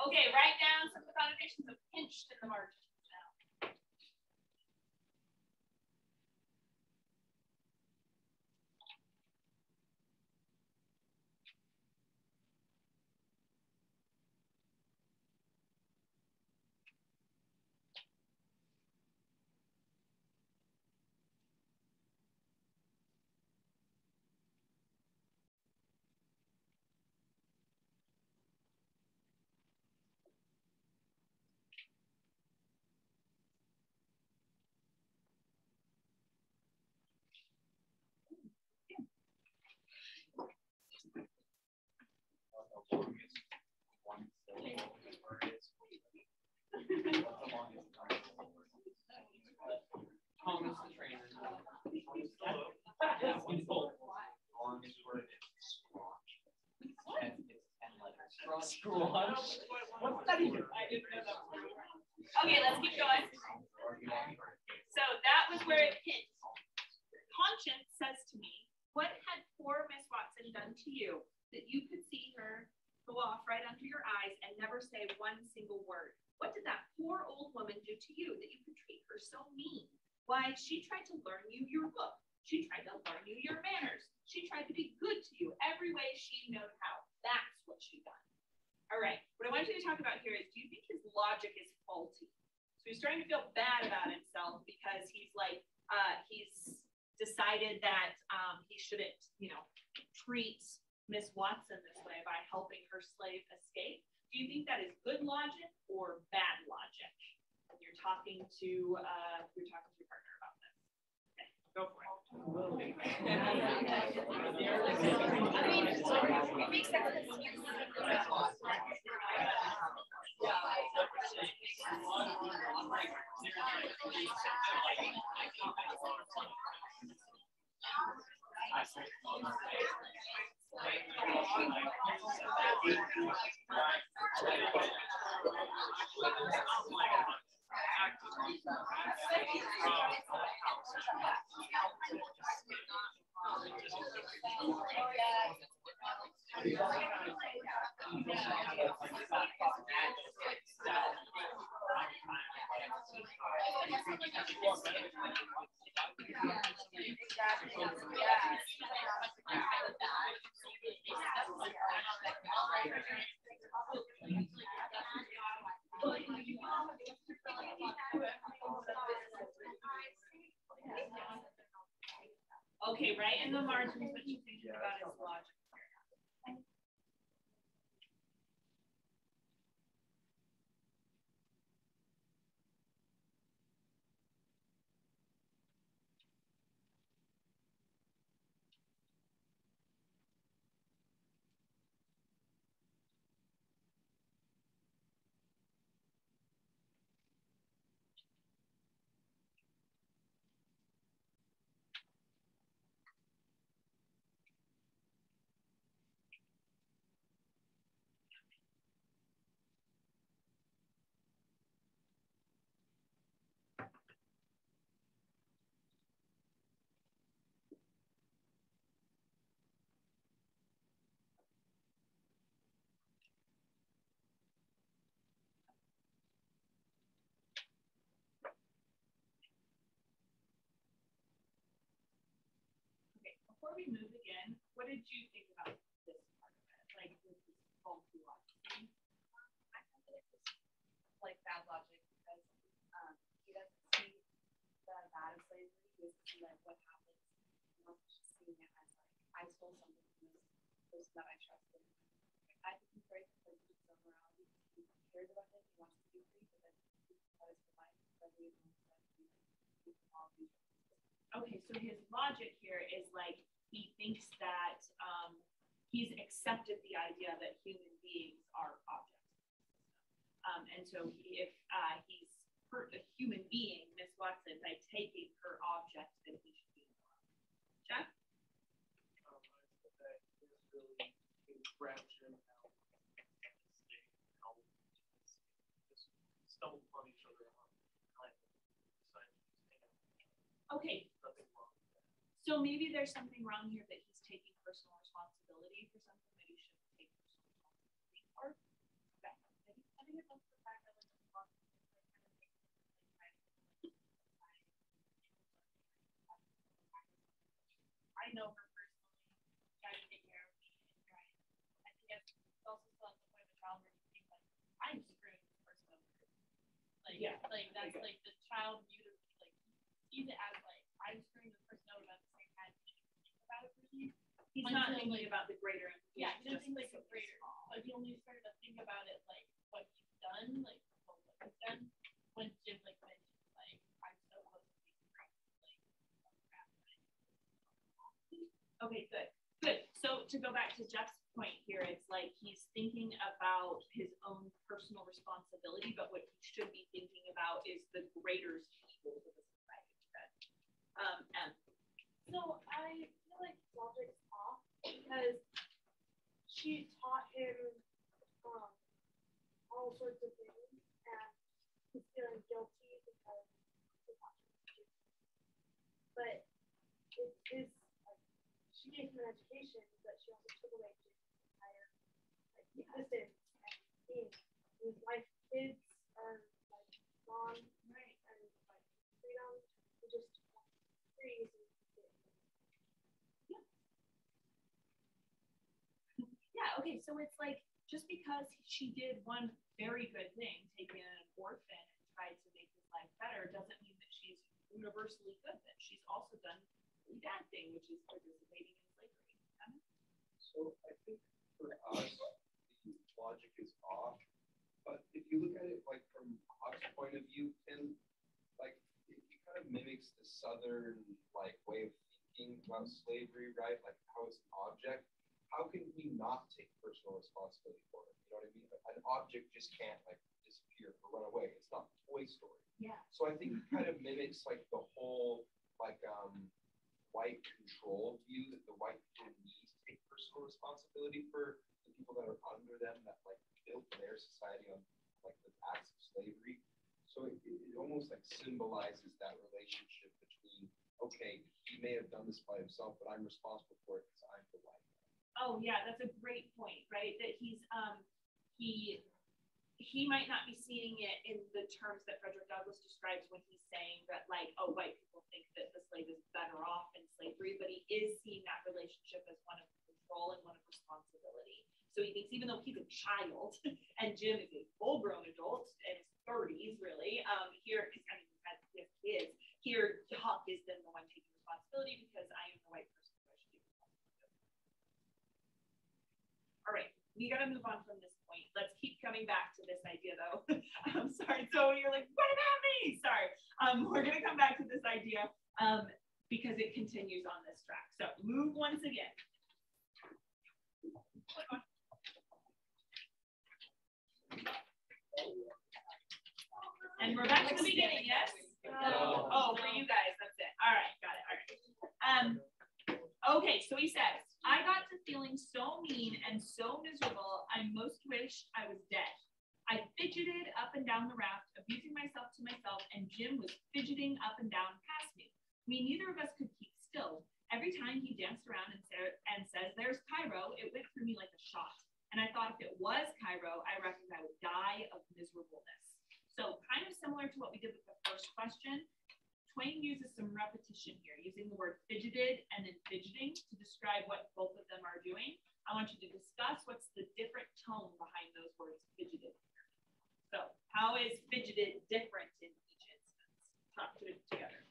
Okay, write down some of the connotations of pinched in the margins Okay, let's keep going. So that was where it pinched. Conscience says to me, what had poor Miss Watson done to you that you could see her go off right under your eyes and never say one single word? What did that poor old woman do to you that you could treat her so mean? Why, she tried to learn you your book. She tried to learn you your manners. She tried to be good to you every way she knows how. That's what she done. All right, what I want you to talk about here is do you think his logic is faulty? So he's starting to feel bad about himself because he's like, uh, he's decided that um, he shouldn't, you know, treat Miss Watson this way by helping her slave escape. Do you think that is good logic or bad logic? When you're talking to, uh, you're talking to your partner about this. Okay, go for it. I mean, it makes sense. I'm Okay, right in the margins, what you thinking about his logic. Before we move again, what did you think about this part of it? Like with this faulty logic? I thought that it was like bad logic because um, he doesn't see the bad of slavery. He doesn't see like what happens. You know, he's just seeing it as like I stole something from this person that I trusted. I think he's very concerned with his morality. He cares about it. He wants to be free, but then he somebody who wants to be all these. Okay, so his logic here is like he thinks that um, he's accepted the idea that human beings are objects. Um, and so he, if uh, he's hurt a human being, Miss Watson, by taking her object, then he should be moral. Jeff? Okay, Nothing wrong with that. So maybe there's something wrong here that he's taking personal responsibility for something that he shouldn't take personal responsibility for. Okay. I think I think it's the fact that like a lot of people like kind of think like trying to I know her personally, trying to take care of me and trying. I think it's also still at the point of the child where you think like I'm screwing this person over. Like Yeah. like that's like the child view to like sees it as like I'm screwing this person over, but at the same time he didn't think about it really. He's not Until, thinking like- about the greater Yeah, he doesn't think like something the greater. small. Like he only started to think about it like what he's done, like what he's done when Jim like mentioned like I'm so close to being like. Okay, good, good. So to go back to Jeff's point here, it's like he's thinking about his own personal responsibility, but what he should be thinking about is the greater evil of the society. Um, and So I feel like logic's off because she taught him um, all sorts of things and he's feeling guilty because he taught him. But it is like she gave him an education, but she also took away his entire like existence and being. His wife, kids are like gone, right? And like freedom, he just freeze and yeah, okay, so it's like just because she did one very good thing, taking an orphan and tried to make his life better, doesn't mean that she's universally good. That she's also done really bad thing, which is participating in slavery. Emma? So I think for us, the logic is off. But if you look at it like from Huck's point of view, Tim, like it, it kind of mimics the southern like way of thinking about slavery, right? Like how it's an object. How can we not take personal responsibility for it? You know what I mean? An object just can't like disappear or run away. It's not Toy Story. Yeah. So I think it kind of mimics like the whole like um white control view that the white people need to take personal responsibility for the people that are under them that like built their society on like the acts of slavery. So it, it, it almost like symbolizes that relationship between okay, he may have done this by himself, but I'm responsible for it because I'm the white. Oh yeah, that's a great point, right? That he's um he he might not be seeing it in the terms that Frederick Douglass describes when he's saying that like, oh, white people think that the slave is better off in slavery, but he is seeing that relationship as one of control and one of responsibility. So he thinks even though he's a child and Jim is a full-grown adult in his 30s, really, um, here, because I mean, he has kids, here Huck is then the one taking responsibility because I am the white person who I should be responsible. All right, we got to move on from this point. Let's keep coming back to this idea, though. I'm sorry. So you're like, what about me? Sorry. Um, we're gonna come back to this idea um, because it continues on this track. So move once again. And we're back to the beginning, yes? Oh, for you guys, that's it. All right, got it. All right. Um, okay, so he says, I got to feeling so mean and so miserable, I most wished I was dead. I fidgeted up and down the raft, abusing myself to myself, and Jim was fidgeting up and down past me. We neither of us could keep still. Every time he danced around and, sa- and says, There's Cairo, it went through me like a shot. And I thought if it was Cairo, I reckon I would die of miserableness. So, kind of similar to what we did with the first question. Twain uses some repetition here, using the word fidgeted and then fidgeting to describe what both of them are doing. I want you to discuss what's the different tone behind those words fidgeted. So, how is fidgeted different in each instance? Talk to it together.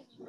You. said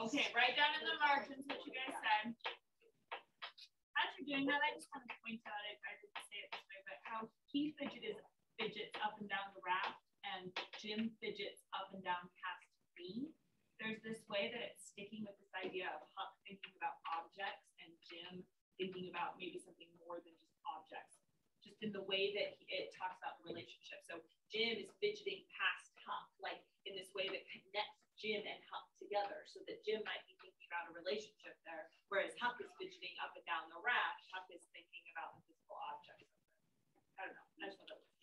Okay, write down in the margins what you guys said. As you're doing that, I just want to point out, I, I didn't say it this way, but how he fidgeted fidgets up and down the raft and Jim fidgets up and down past me. There's this way that it's sticking with this idea of Huck thinking about objects Jim thinking about maybe something more than just objects. Just in the way that he, it talks about the relationship. So Jim is fidgeting past Huck, like in this way that connects Jim and Huck together, so that Jim might be thinking about a relationship there, whereas Huck is fidgeting up and down the raft. Huck is thinking about the physical objects. I don't know. I just want to.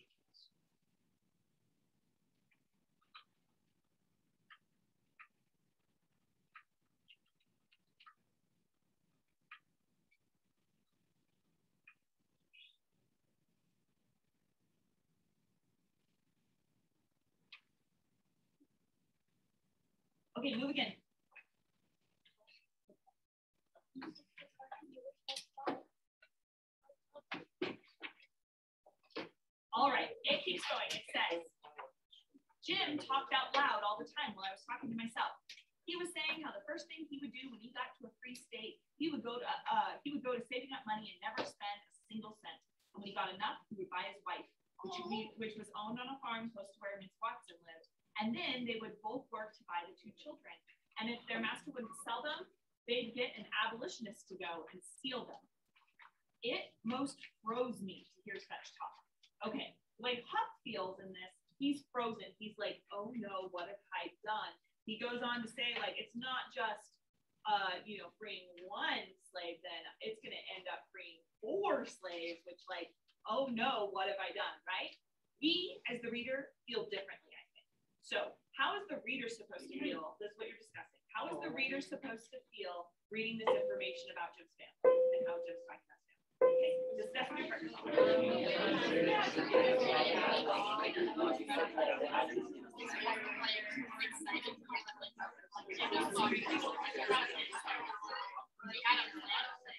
Okay, move again. All right, it keeps going. It says, Jim talked out loud all the time while I was talking to myself. He was saying how the first thing he would do when he got to a free state, he would go to uh, he would go to saving up money and never spend a single cent. And when he got enough, he would buy his wife, which, we, which was owned on a farm close to where Miss Watson lived. And then they would both work to buy the two children. And if their master wouldn't sell them, they'd get an abolitionist to go and steal them. It most froze me to hear such talk. Okay, like Huck feels in this, he's frozen. He's like, oh no, what have I done? He goes on to say, like, it's not just, uh, you know, freeing one slave, then it's going to end up freeing four slaves, which, like, oh no, what have I done, right? We, as the reader, feel differently. So, how is the reader supposed to feel? This is what you're discussing. How is the reader supposed to feel reading this information about Jim's family and how Jim's talking about family? Okay.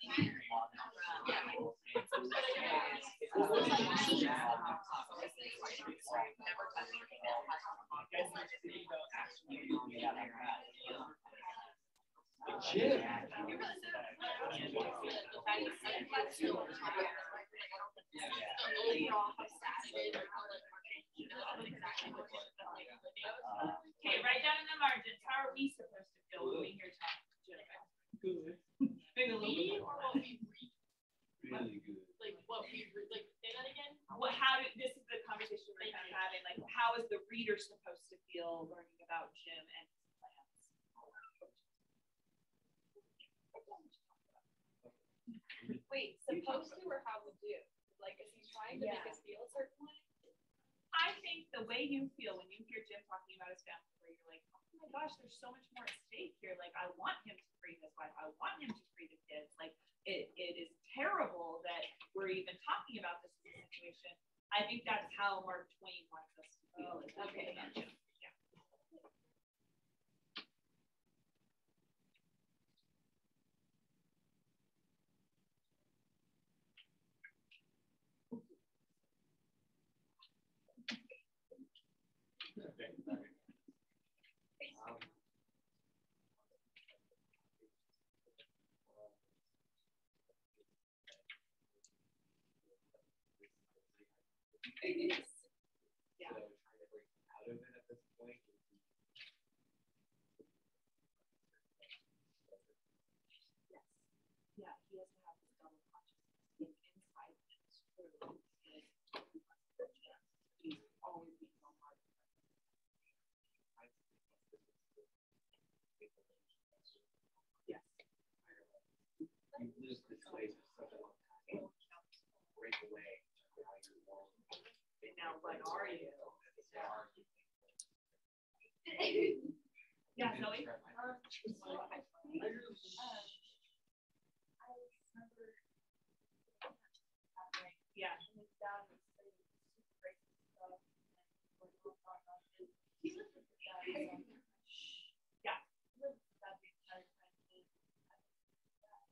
Okay, write down in the margins. How are we supposed to feel when we hear talk? Good. Maybe a little Me bit. or what we read, Really good. like what we read, like say that again? What, how do, this is the conversation we're kind of having, like, how is the reader supposed to feel learning about Jim and his plans? Wait, supposed to or how would you? Like, is he trying to make us feel a certain way? I think the way you feel when you hear Jim talking about his family, where you're like, oh my gosh, there's so much more at stake here. Like, I want him to free his wife. I want him to free the kids. Like, it, it is terrible that we're even talking about this situation. I think that's how Mark Twain wants us to feel. that Okay. Thank you. And now what are you? Yeah, Zoe? I think, um, I remember happening, Yeah. and his dad was saying super racist stuff, and we're not talking about his, he lived with his dad, so. Yeah. He lived with his dad the entire time, and I don't think that,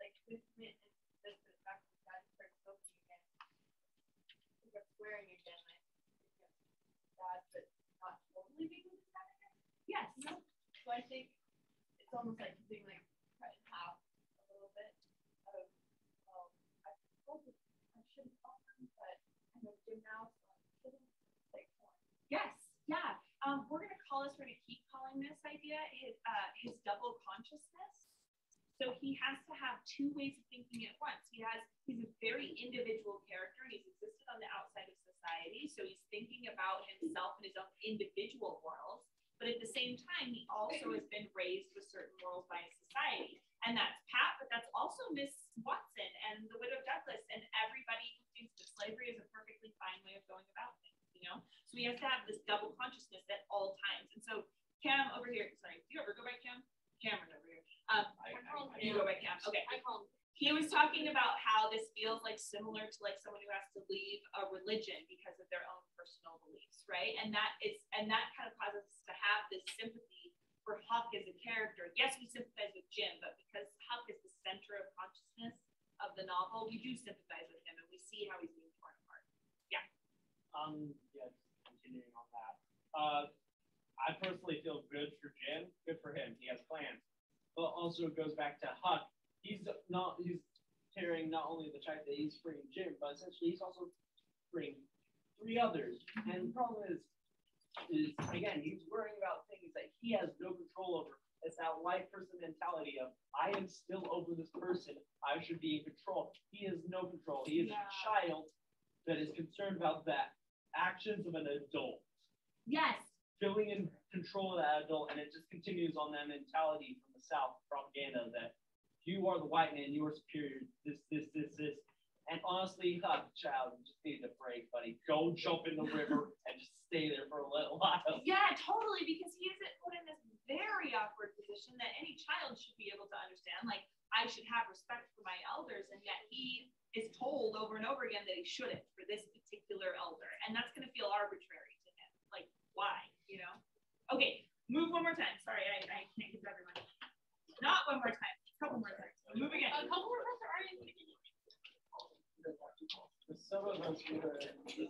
like, with me, and this, the fact that his dad started smoking again, he kept swearing again, I think it's dad, but again. Yes. So I think it's almost like being like cut in half a little bit of, I I shouldn't but I now, so I like. Yes, yeah. Um, we're gonna call this, we're gonna keep calling this idea his uh his double consciousness. So he has to have two ways of thinking at once. He has he's a very individual character. He's existed on the outside of society, so he's thinking about himself and his own individual morals. But at the same time, he also has been raised with certain morals by society. And that's Pap, but that's also Miss Watson and the widow Douglas and everybody who thinks that slavery is a perfectly fine way of going about things, you know? So he has to have this double consciousness at all times. And so Cam over here, sorry, do you ever go by Cam? Cameron over here. Um, I, I, you go by Cam. Okay. I call him. He was talking about how this feels like similar to like someone who has to leave a religion because of their own personal beliefs, right? And that is and that kind of causes us to have this sympathy for Huck as a character. Yes, we sympathize with Jim, but because Huck is the center of consciousness of the novel, we do sympathize with him and we see how he's being torn apart. Yeah. Um, yeah, just continuing on that. Uh, I personally feel good for Jim. Good for him. He has plans. But also goes back to Huck. He's not. He's carrying not only the fact that he's freeing Jim, but essentially he's also freeing three others. And the problem is, is again, he's worrying about things that he has no control over. It's that white person mentality of I am still over this person. I should be in control. He has no control. He is Yeah. a child that is concerned about that actions of an adult, Yes. feeling in control of that adult, and it just continues on that mentality the South propaganda that you are the white man, you are superior, this, this, this, this. And honestly, uh, child, you just need a break, buddy. Go jump in the river and just stay there for a little while. Yeah, totally, because he isn't put in this very awkward position that any child should be able to understand. Like, I should have respect for my elders, and yet he is told over and over again that he shouldn't for this particular elder. And that's going to feel arbitrary to him. Like, why? You know? Okay, move one more time. Sorry, I, I can't give everyone. Not one more time, a couple more times. Move again. A couple of us are in the beginning. Some of us were. In.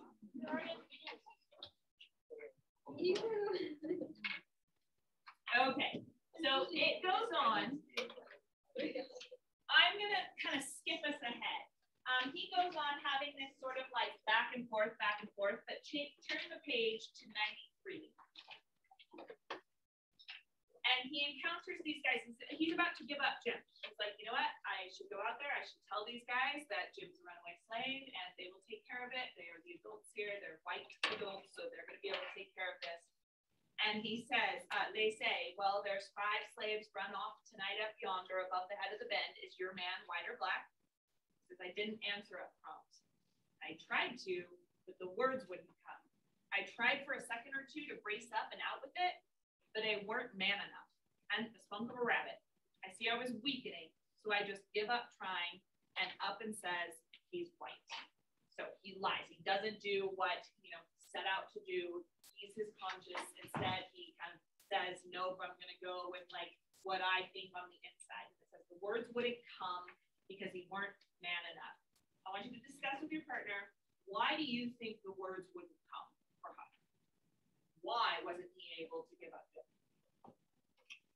Okay, so it goes on. I'm gonna kind of skip us ahead. Um, he goes on having this sort of like back and forth, back and forth, but turn the page to 93. And he encounters these guys. He's, he's about to give up Jim. He's like, you know what? I should go out there. I should tell these guys that Jim's a runaway slave and they will take care of it. They are the adults here. They're white adults, so they're going to be able to take care of this. And he says, uh, they say, well, there's five slaves run off tonight up yonder above the head of the bend. Is your man white or black? He says, I didn't answer up prompt. I tried to, but the words wouldn't come. I tried for a second or two to brace up and out with it, but they weren't man enough. And the spunk of a rabbit. I see I was weakening, so I just give up trying and up and says he's white. So he lies. He doesn't do what you know set out to do. He's his conscience. Instead, he kind of says, "Nope, I'm going to go with like what I think on the inside." It says the words wouldn't come because he weren't man enough. I want you to discuss with your partner why do you think the words wouldn't come for her? Why wasn't he able to give up?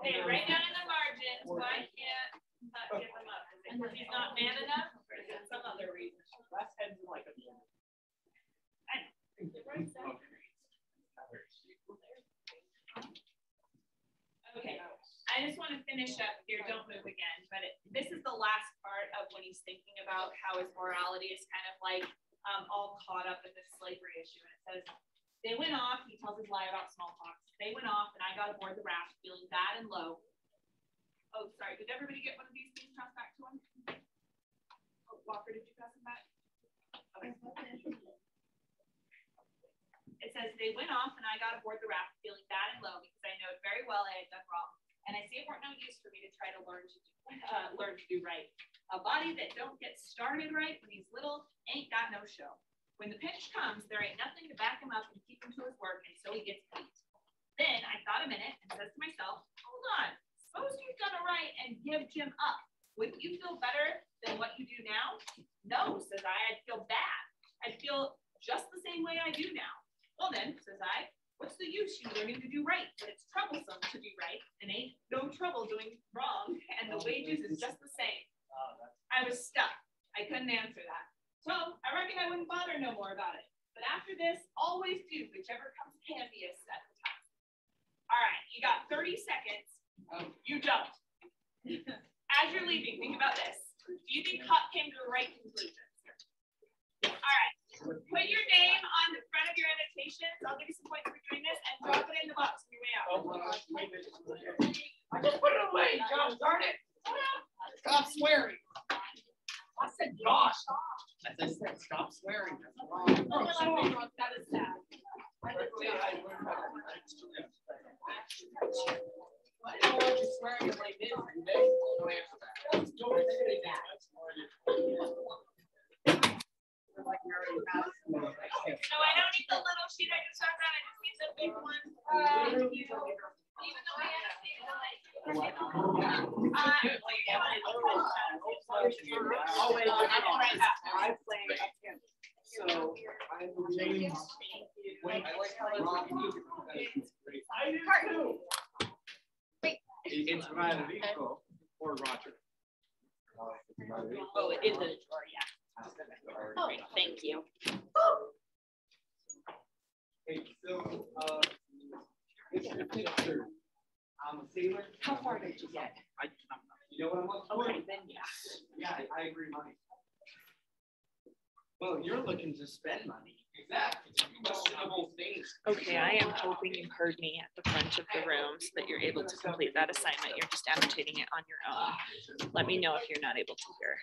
Okay, right down in the margins, why can't uh, give him up? Is it because he's not man enough or is it some other reason? Last head's like a. Okay, I just want to finish up here, don't move again, but it, this is the last part of when he's thinking about how his morality is kind of like um, all caught up in this slavery issue. And it says, they went off, he tells his lie about smallpox. They went off and I got aboard the raft feeling bad and low. Oh, sorry, did everybody get one of these things passed back to him? Oh, Walker, did you pass them back? Okay. It says they went off and I got aboard the raft feeling bad and low because I know it very well I had done wrong. And I see it weren't no use for me to try to learn to do, uh, learn to do right. A body that don't get started right when he's little ain't got no show. When the pinch comes, there ain't nothing to back him up and keep him to his work, and so he gets beat. Then I thought a minute and says to myself, hold on, suppose you've done it right and give Jim up. Wouldn't you feel better than what you do now? No, says I, I'd feel bad. I'd feel just the same way I do now. Well then, says I, what's the use you learning to do right when it's troublesome to do right and ain't no trouble doing wrong and the wages is just the same. I was stuck. I couldn't answer that. So I reckon I wouldn't bother no more about it. But after this, always do whichever comes handiest at the time. All right, you got 30 seconds. Oh. You don't. As you're leaving, think about this. Do you think Huck came to the right conclusion? All right. Put your name on the front of your annotations. I'll give you some points for doing this and drop it in the box on your way out. Oh, I just put it away, Josh, darn it. Stop swearing. I said Josh. As I said, stop swearing. That's wrong. That is sad. I don't want you swearing like this, okay? Don't answer that. Don't say that. Like you're already past the- No, I don't need the little sheet I just talked about. I just need the big one. Uh, you- Even though I understand the like. Well, you're doing it. Wait, I'm gonna write that. I'm playing again. So I'm James. Wait, I like how it's- I do too. Or Roger. Oh, it is a drawer, yeah. Oh, thank you. Hey, so, uh, this is a picture. I'm a sailor. How far did you get? I, you know what I'm looking for? Okay, then yeah. Yeah, I- I agree, money. Well, you're looking to spend money. Exactly. Okay, I am hoping you heard me at the front of the room so that you're able to complete that assignment. You're just annotating it on your own. Let me know if you're not able to hear.